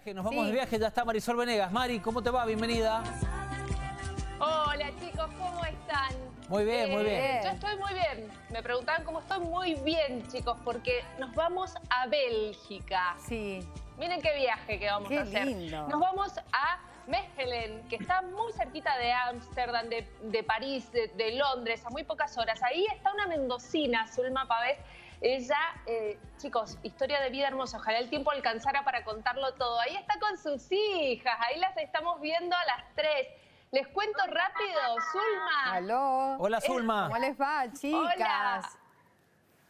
viaje, nos vamos de viaje, ya está Marisol Venegas. Mari, ¿cómo te va? Bienvenida. Hola chicos, ¿cómo están? Muy bien, muy bien. Yo estoy muy bien. Me preguntaban cómo estoy muy bien, chicos, porque nos vamos a Bélgica. Sí. Miren qué viaje que vamos Qué a hacer. lindo. Nos vamos a Mechelen, que está muy cerquita de Ámsterdam, de, de París, de, de Londres, a muy pocas horas. Ahí está una mendocina, Zulma Pavés. Ella, eh, chicos, historia de vida hermosa. Ojalá el tiempo alcanzara para contarlo todo. Ahí está con sus hijas. Ahí las estamos viendo a las tres. Les cuento rápido, Zulma. Aló. Hola, Zulma. ¿Cómo les va, chicas?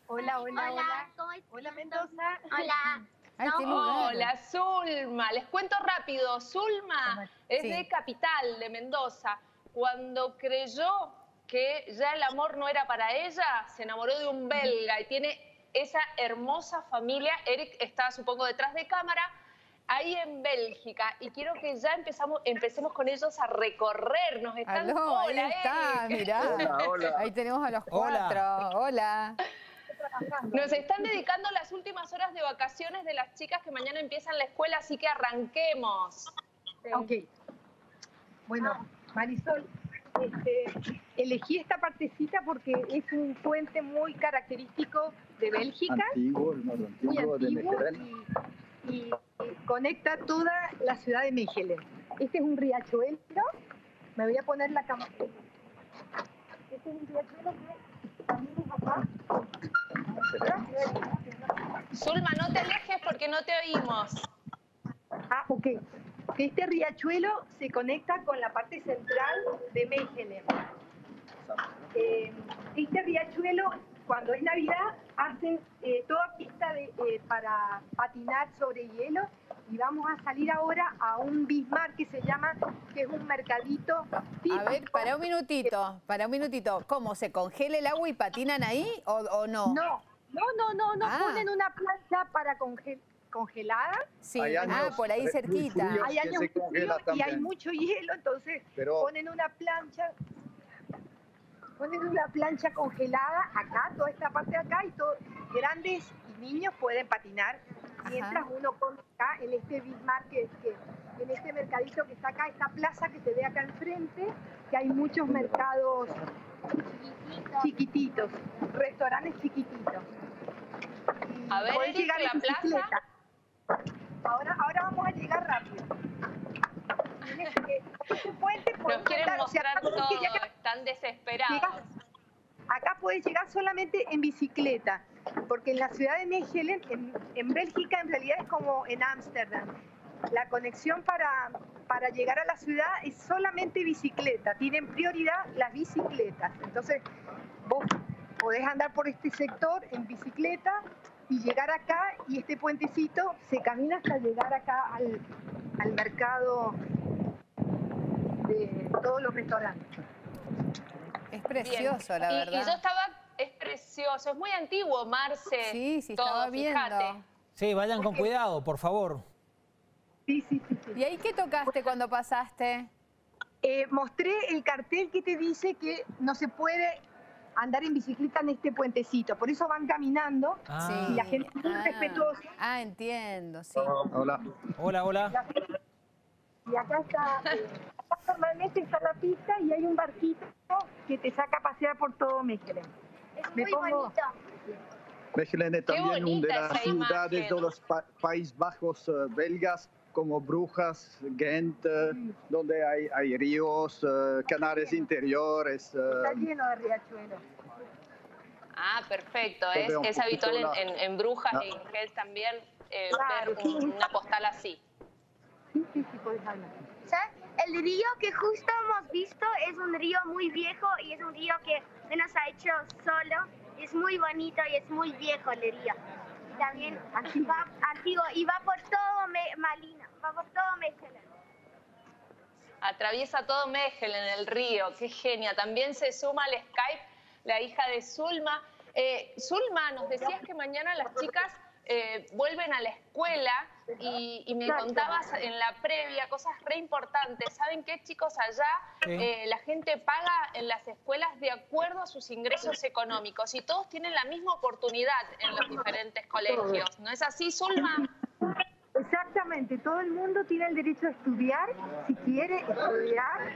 Hola, hola, hola. ¿cómo estás? Hola, Mendoza. Hola. Ay, qué lugar. Hola, Zulma. Les cuento rápido. Zulma es Sí. de Capital, de Mendoza. Cuando creyó que ya el amor no era para ella, se enamoró de un belga y tiene esa hermosa familia. Eric está, supongo, detrás de cámara. Ahí en Bélgica, y quiero que ya empezamos, empecemos con ellos a recorrernos. Están, Aló, ahí Hola, está, Eric. mirá. Hola, hola. Ahí tenemos a los Hola. cuatro. Hola. Nos están dedicando las últimas horas de vacaciones de las chicas que mañana empiezan la escuela, así que arranquemos. Ok. Bueno, Marisol, este, elegí esta partecita porque es un puente muy característico de Bélgica, antiguo, el más muy antiguo de Mechelen. y, y conecta toda la ciudad de Mechelen. Este es un riachuelo. Me voy a poner la cámara. Este es un riachuelo que también es acá. Zulma, no te alejes porque no te oímos. Ah, ok. Que este riachuelo se conecta con la parte central de Mechelen. Eh, este riachuelo, cuando es Navidad, hacen eh, toda pista de, eh, para patinar sobre hielo y vamos a salir ahora a un Bismarck que se llama, que es un mercadito típico. A ver, para un minutito, para un minutito. ¿Cómo? ¿Se congela el agua y patinan ahí o, o no? No, no, no, no, no Ah. ponen una plancha para conge- congelada. Sí. Hay Ah, por ahí cerquita. Hay que años se fríos y hay mucho hielo, entonces Pero- ponen una plancha, ponen una plancha congelada acá, toda esta parte de acá, y todo, grandes y niños pueden patinar, mientras uno come acá en este Bismarck, que, que- en este mercadito que está acá, esta plaza que se ve acá enfrente, que hay muchos mercados chiquititos, restaurantes chiquititos. Y A ver, Eric, llegar en la plaza. bicicleta. Ahora, ahora vamos a llegar rápido. Que- Este puente Nos quieren mostrar todo, llegar- están acá puedes llegar solamente en bicicleta, porque en la ciudad de Mechelen, en, en Bélgica, en realidad es como en Ámsterdam. La conexión para, para llegar a la ciudad es solamente bicicleta, tienen prioridad las bicicletas. Entonces, vos podés andar por este sector en bicicleta y llegar acá y este puentecito se camina hasta llegar acá al, al mercado de todos los restaurantes. Es Bien. precioso, la verdad. Y yo estaba, es precioso, es muy antiguo, Marce. Sí, sí, todo, estaba viendo. fíjate. Sí, vayan con cuidado, por favor. Sí, sí, sí. sí. ¿Y ahí qué tocaste cuando pasaste? Eh, mostré el cartel que te dice que no se puede andar en bicicleta en este puentecito, por eso van caminando Ah. y la gente es muy Ah. respetuosa. Ah, entiendo, sí. Hola. Hola, hola. Y acá está, eh, normalmente está la pista y hay un barquito que te saca a pasear por todo Mechelen. Es Me muy pongo- bonito. Mechelen es también una de las ciudades imagen. de los pa- Países Bajos eh, belgas, como Brujas, Ghent, eh, donde hay, hay ríos, eh, canales interiores. eh, Está lleno de riachuelos. Ah, perfecto. Es, es habitual en, poquito en- en Brujas Ah. y en Gel también eh, Claro, ver sí. un- una postal así. Sí, sí, sí, podés hablar. ¿Sabes? El río que justo hemos visto es un río muy viejo y es un río que se nos ha hecho solo. Es muy bonito y es muy viejo el río. También va antiguo y va por todo Me- Malina, va por todo Mechelen. Atraviesa todo Mechelen, el río. Qué genia. También se suma al Skype la hija de Zulma. Eh, Zulma, nos decías que mañana las chicas eh, vuelven a la escuela y, y me Exacto. contabas en la previa cosas re importantes. ¿Saben qué, chicos? Allá Sí. eh, la gente paga en las escuelas de acuerdo a sus ingresos económicos y todos tienen la misma oportunidad en los diferentes colegios. ¿No es así, Zulma? Exactamente, todo el mundo tiene el derecho a estudiar, si quiere estudiar.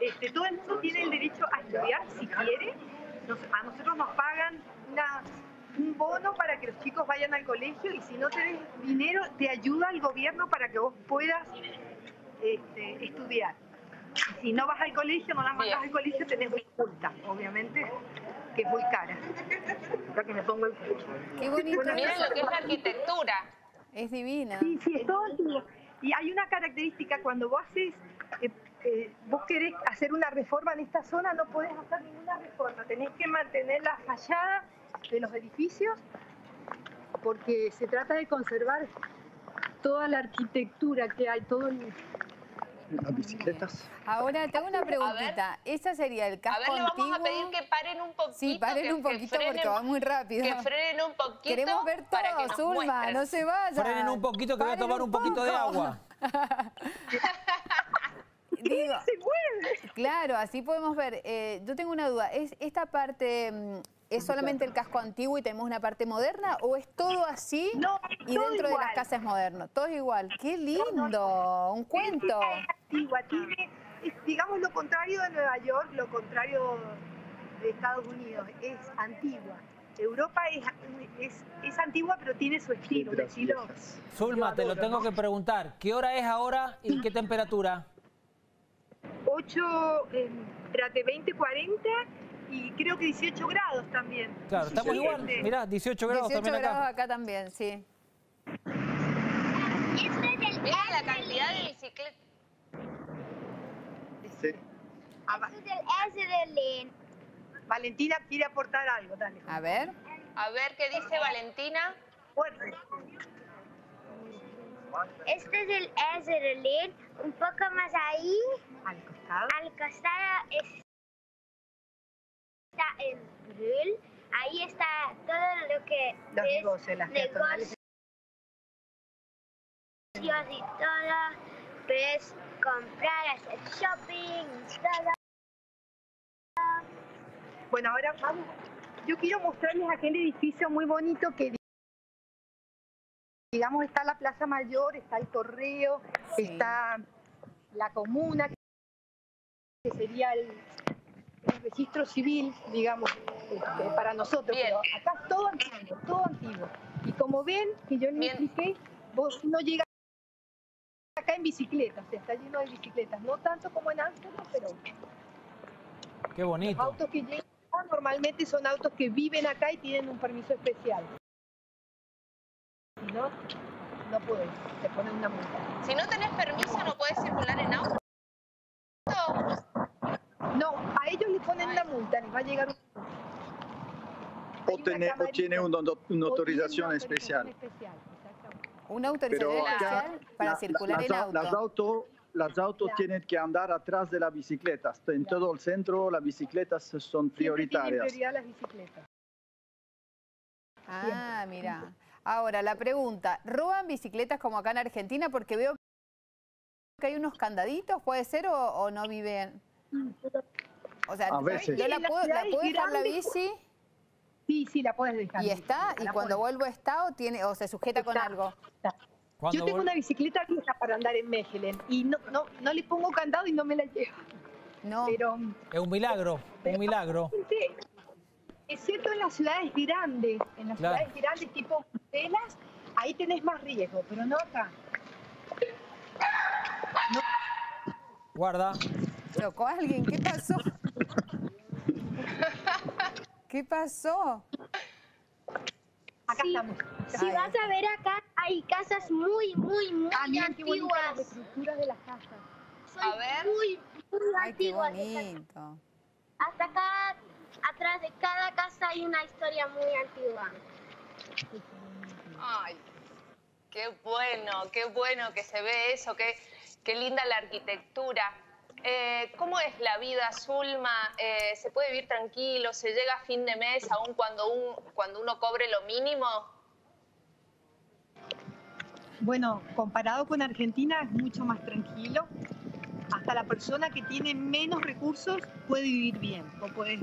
Este, todo el mundo tiene el derecho a estudiar, si quiere. Nos- a nosotros nos pagan una- un bono para que los chicos vayan al colegio y si no tenés dinero, te ayuda el gobierno para que vos puedas este, estudiar. Y si no vas al colegio, no la mandas al colegio, tenés una multa, obviamente, que es muy cara. Ya que me pongo el Qué bonito. Miren lo que es la arquitectura. Es divina. Sí, sí, es todo. Y hay una característica, cuando vos haces, eh, eh, vos querés hacer una reforma en esta zona, no podés hacer ninguna reforma, tenés que mantener la fachada de los edificios, porque se trata de conservar toda la arquitectura que hay, todo el... Las bicicletas. Ahora te hago una preguntita. ¿Esa sería el A casco ver, le vamos a pedir que paren un poquito. Sí, paren que- un poquito porque va muy rápido. Que frenen un poquito. Queremos ver para que todo, nos Zulma, muestren. no se vayan. Frenen un poquito que voy a Paren tomar un poquito de agua. Digo, claro, así podemos ver. Eh, yo tengo una duda. ¿Es esta parte mm, es solamente el casco antiguo y tenemos una parte moderna o es todo así No, y todo dentro de las casas es moderno? Todo igual. ¡Qué lindo! Un cuento. Es antigua, tiene, es, digamos, lo contrario de Nueva York, lo contrario de Estados Unidos, es antigua. Europa es, es, es antigua, pero tiene su estilo, un. Zulma, te lo tengo que preguntar. ¿Qué hora es ahora y qué temperatura? 8, eh, espérate, 20, 40 y creo que 18 grados también. Claro, estamos Sí, igual. este, Mirá, 18 grados 18 también grados acá. acá también, sí. Este es el Miren la cantidad de bicicletas. Sí. Ah, Este es. Valentina quiere aportar algo, dale. A ver. A ver qué dice Valentina. Bueno, Este es el Ezrelin. Un poco más ahí, al costado. al costado está el grill. Ahí está todo lo que Los es negocios, las negocios y todo. Puedes comprar, hacer shopping, todo. Bueno, ahora vamos. Yo quiero mostrarles aquel edificio muy bonito que, digamos, está la Plaza Mayor, está el correo, Sí. está la comuna, que sería el, el registro civil, digamos, este, para nosotros. Bien. Pero acá es todo antiguo, todo antiguo. Y como ven, que yo les expliqué, vos no llegas acá en bicicletas, está lleno de bicicletas, no tanto como en Ámsterdam, pero Qué los bonito. autos que llegan normalmente son autos que viven acá y tienen un permiso especial. Si no, no puedes, te ponen una multa. Si no tenés permiso, no puedes circular en auto. No, a ellos les ponen una multa, les va a llegar un... O tiene, o tiene una, una autorización especial. especial. Una autorización Pero acá especial para la- circular las, en au- auto. las autos las autos Claro. tienen que andar atrás de las bicicletas. En todo el centro las bicicletas son prioritarias. prioridad las bicicletas. Ah, mira. Ahora, la pregunta, ¿roban bicicletas como acá en Argentina? Porque veo que hay unos candaditos, ¿puede ser o, o no viven? O sea, A veces. yo la puedo, la puedo dejar la bici Sí, sí, la puedes dejar. y está, y cuando puedes- vuelvo está o tiene o se sujeta con algo. está. Cuando Yo tengo una bicicleta vieja para andar en Mechelen y no, no, no le pongo candado y no me la llevo. No. Pero Es un milagro, un milagro. Excepto en las ciudades grandes, en las Claro. ciudades grandes tipo Bruselas, ahí tenés más riesgo, pero no acá. Guarda. ¿Chocó a alguien? ¿Qué pasó? ¿Qué pasó? Acá Sí. estamos. Si vas a ver acá, hay casas muy, muy, muy Ah, qué las antiguas. estructuras de las casas. Son A ver. muy, muy Ay, qué antiguas. estas bonito. Hasta acá, atrás de cada casa hay una historia muy antigua. Ay, qué bueno, qué bueno que se ve eso, qué, qué linda la arquitectura. Eh, ¿Cómo es la vida, Zulma? Eh, ¿Se puede vivir tranquilo? ¿Se llega a fin de mes aún cuando, un, cuando uno cobre lo mínimo? Bueno, comparado con Argentina es mucho más tranquilo. Hasta la persona que tiene menos recursos puede vivir bien. o puede-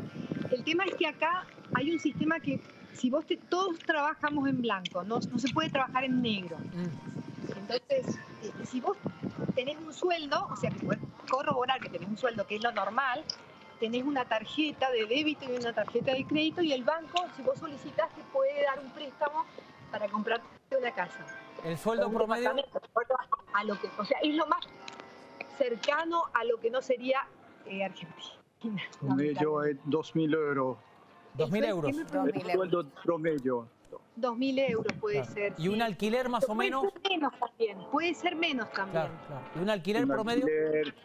El tema es que acá hay un sistema que si vos te- todos trabajamos en blanco, no, no se puede trabajar en negro. Mm. Entonces, eh, si vos tenés un sueldo, o sea, que podés corroborar que tenés un sueldo, que es lo normal, tenés una tarjeta de débito y una tarjeta de crédito y el banco, si vos solicitas, te puede dar un préstamo para comprarte una casa. El sueldo promedio. A lo que, o sea, es lo más cercano a lo que no sería eh, Argentina. Promedio es 2.000 euros. 2.000 euros. El mil euros. sueldo promedio. 2.000 euros puede Claro. ser. ¿Y un sí. alquiler más o Puede menos? ser menos también, puede ser menos también. Claro, claro. ¿Y un alquiler Un promedio? alquiler,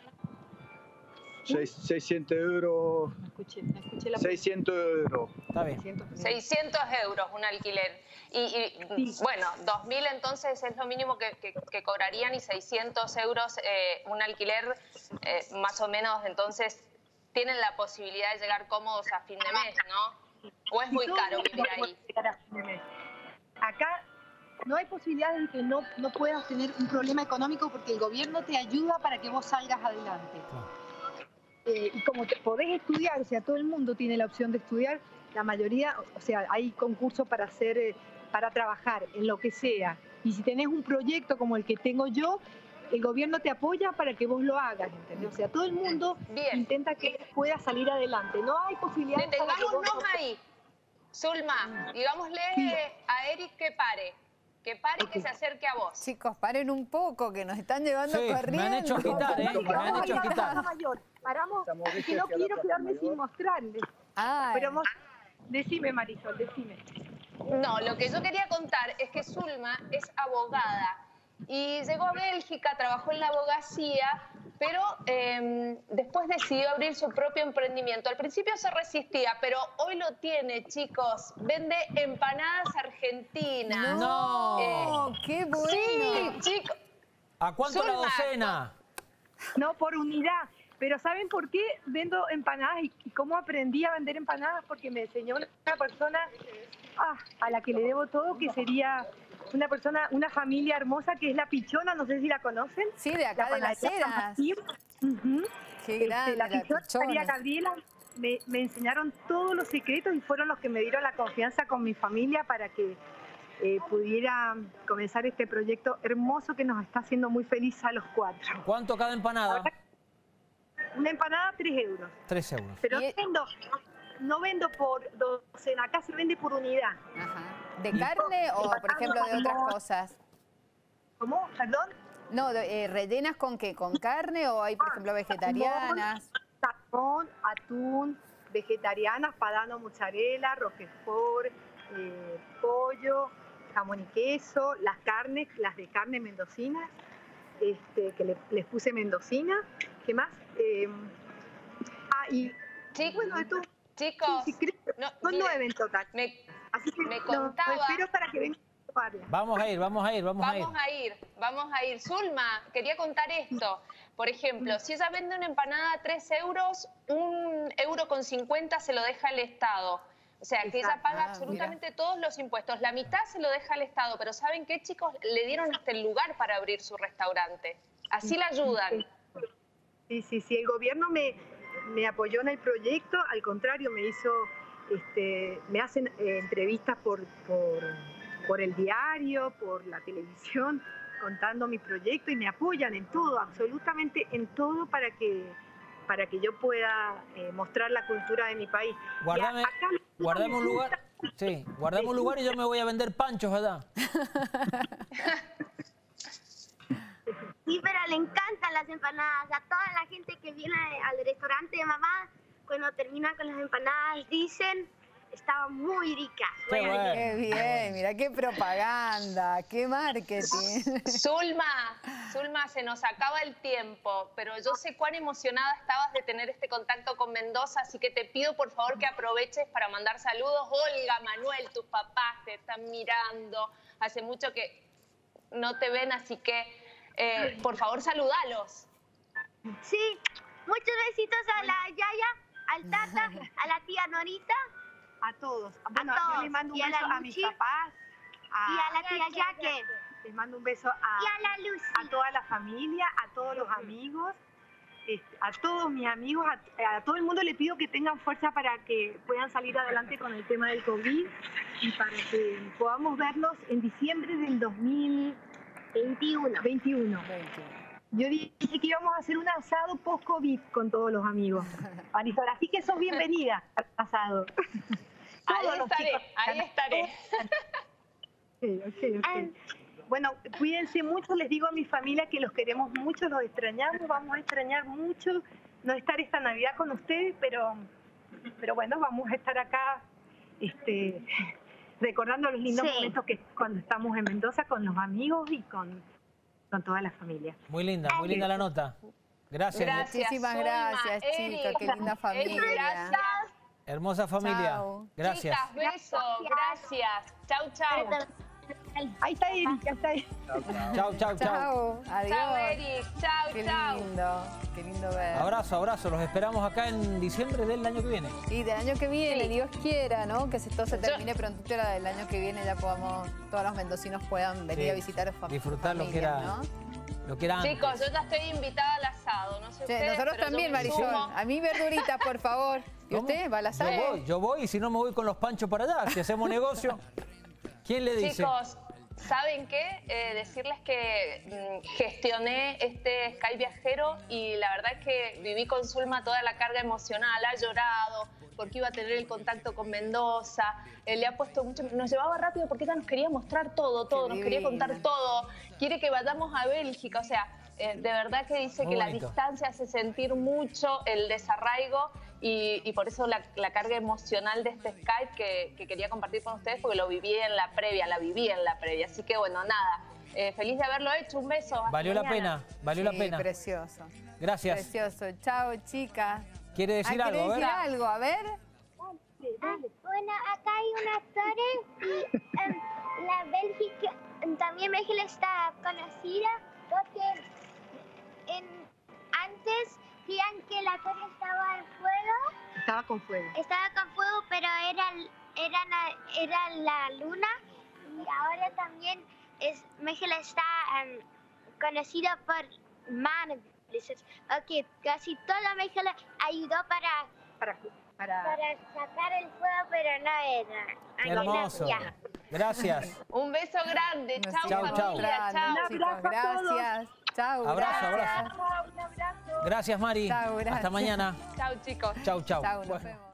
seis- 600 euros. No escuché, no escuché la 600 euros. Está bien. 600. 600 euros un alquiler. Y, y, Sí. bueno, 2.000 entonces es lo mínimo que, que- que cobrarían y 600 euros eh, un alquiler, eh, más o menos, entonces tienen la posibilidad de llegar cómodos a fin de mes, ¿no? ¿O es muy caro vivir ahí? Acá no hay posibilidad de que no, no puedas tener un problema económico porque el gobierno te ayuda para que vos salgas adelante. Eh, y como te podés estudiar, o sea, todo el mundo tiene la opción de estudiar, la mayoría, o sea, hay concursos para hacer, eh, para trabajar en lo que sea. Y si tenés un proyecto como el que tengo yo, el gobierno te apoya para que vos lo hagas, ¿entendés? O sea, todo el mundo Bien. intenta que pueda salir adelante. No hay posibilidad vos Detengámonos no- ahí. Zulma, digámosle Sí. a Eric que pare, que pare y que se acerque a vos. Chicos, paren un poco, que nos están llevando Sí, me han corriendo. hecho ¿eh? Me han hecho a la agitar. Plaza Mayor. Paramos, que no de quiero quedarme Mayor. sin mostrarles. Ay, Pero mos- decime, Marisol, decime. No, lo que yo quería contar es que Zulma es abogada y llegó a Bélgica, trabajó en la abogacía, pero eh, después decidió abrir su propio emprendimiento. Al principio se resistía, pero hoy lo tiene, chicos. Vende empanadas argentinas. no, qué bueno. Sí, chicos. ¿A cuánto la docena? No, por unidad. Pero ¿saben por qué vendo empanadas y, y cómo aprendí a vender empanadas? Porque me enseñó una persona ah, a la que le debo todo, que sería una persona, una familia hermosa que es La Pichona, no sé si la conocen. Sí, de acá La de las ceras. Martín. Ujú. Qué Este, grande, la la Pichona, pichona. María Gabriela, me, me enseñaron todos los secretos y fueron los que me dieron la confianza con mi familia para que eh, pudiera comenzar este proyecto hermoso que nos está haciendo muy feliz a los cuatro. ¿Cuánto cada empanada? Una empanada, 3 euros. 3 euros. Pero Y- no vendo, no vendo por docena, acá se vende por unidad. Ajá. ¿De carne o, por ejemplo, de otras cosas? ¿Cómo? ¿Perdón? No, eh, ¿rellenas con qué? ¿Con carne o hay, por ejemplo, vegetarianas? Salmón, atún, vegetarianas, padano, mozzarella, roquefort, eh, pollo, jamón y queso, las carnes, las de carne mendocinas, este, que le- les puse mendocina. ¿Qué más? Eh, ah, y bueno. Chicos, Sí, sí, creo- no, son mire, nueve en total. me, Así que me contaba- lo espero para que vengan a probarla. Vamos a ir, vamos a ir, vamos, a ir. Vamos a ir, vamos a ir. Zulma, quería contar esto. Por ejemplo, si ella vende una empanada a 3 euros, un euro con 50 se lo deja el Estado. O sea, que ella paga Ah, absolutamente todos los impuestos. La mitad se lo deja el Estado, pero ¿saben qué, chicos? Le dieron hasta el lugar para abrir su restaurante. Así la ayudan. Sí, sí, sí, el gobierno me, me apoyó en el proyecto, al contrario, me hizo, este, me hacen eh, entrevistas por, por, por el diario, por la televisión, contando mi proyecto y me apoyan en todo, absolutamente en todo para que, para que yo pueda eh, mostrar la cultura de mi país. Guardame, guardame un lugar. Sí, guardame un lugar y yo me voy a vender panchos allá. Sí, pero le encantan las empanadas. A toda la gente que viene al restaurante de mamá, cuando terminan con las empanadas, dicen, estaban muy ricas. Qué Bueno, bueno. Qué bien, mira qué propaganda, qué marketing. Zulma, Zulma, se nos acaba el tiempo, pero yo sé cuán emocionada estabas de tener este contacto con Mendoza, así que te pido por favor que aproveches para mandar saludos. Olga, Manuel, tus papás te están mirando, hace mucho que no te ven, así que eh, por favor saludalos. Sí, muchos besitos a la Yaya, al Tata, a la tía Norita A todos. Bueno, todos. yo les mando un a beso la a mis papás. y a la tía Yaque Les mando un beso a, y a la Lucy. a toda la familia, a todos los amigos este, a todos mis amigos, a, a todo el mundo le pido que tengan fuerza para que puedan salir adelante con el tema del COVID y para que podamos vernos en diciembre del 2021. 21. Yo dije que íbamos a hacer un asado post-COVID con todos los amigos. Marisol, así que sos bienvenida al asado. Ahí estaré, ahí estaré. Ok, ok, ok. Bueno, cuídense mucho, les digo a mi familia que los queremos mucho, los extrañamos, vamos a extrañar mucho no estar esta Navidad con ustedes, pero, pero bueno, vamos a estar acá este, recordando los lindos Sí. momentos que cuando estamos en Mendoza con los amigos y con, con toda la familia. Muy linda, muy linda la nota. Gracias. Gracias. Muchísimas Zulma, gracias, Eri. chicos. Qué linda familia. gracias. Hermosa familia. Chao. Gracias. Chicas, besos, gracias. Chau, chau. Ahí está Erika, está ahí. Chao, chao, chao. Chao. Adiós. Chau, Eric. Chau, Qué chau. lindo. Qué lindo ver. Abrazo, abrazo. Los esperamos acá en diciembre del año que viene. Y del año que viene, Sí. Dios quiera, ¿no? Que todo se termine prontito, era del año que viene ya podamos, todos los mendocinos puedan venir Sí. a visitar a sus fam- Disfrutar lo que era ¿no? Lo que era antes. Chicos, yo ya estoy invitada al asado. No sé Sí, ustedes, nosotros pero también, me Marisol. sumo. A mí verduritas, por favor. ¿Y ¿Cómo? usted va al asado? Yo voy, yo voy y si no me voy con los panchos para allá. Si hacemos negocio, ¿quién le dice? Chicos, ¿saben qué? Eh, decirles que mm, gestioné este Sky Viajero y la verdad es que viví con Zulma toda la carga emocional, ha llorado porque iba a tener el contacto con Mendoza, eh, le ha puesto mucho, nos llevaba rápido porque ella nos quería mostrar todo, todo, nos quería contar todo, quiere que vayamos a Bélgica, o sea, eh, de verdad que dice Muy que la distancia hace sentir mucho el desarraigo y, y por eso la, la carga emocional de este Skype que, que quería compartir con ustedes porque lo viví en la previa, la viví en la previa. Así que bueno, nada, eh, feliz de haberlo hecho, un beso. Valió la mañana. pena, valió la pena. precioso. Gracias. Precioso. Chao, chicas. ¿Quiere decir Ah, algo? ¿quiere A ver. decir algo? A ver. Ah, bueno, acá hay una torre y em, la Bélgica, también México está conocida porque en, antes creían que la torre estaba en fuego, Estaba con fuego. estaba con fuego, pero era, era, la, era la luna y ahora también es, México está em, conocida por Manneblizzards. Ok, casi toda México ayudó para Para, para... para sacar el fuego, pero no era. Hermoso. Gracias. Un beso grande, chao Chau, chau. familia, encontramos, chao. chicos. Un abrazo a todos. Gracias. Chao. Abrazo, gracias. abrazo. Un abrazo. Gracias, Mari. Hasta gracias. mañana. Chao chicos. Chau, chau. Chao, nos Bueno. vemos.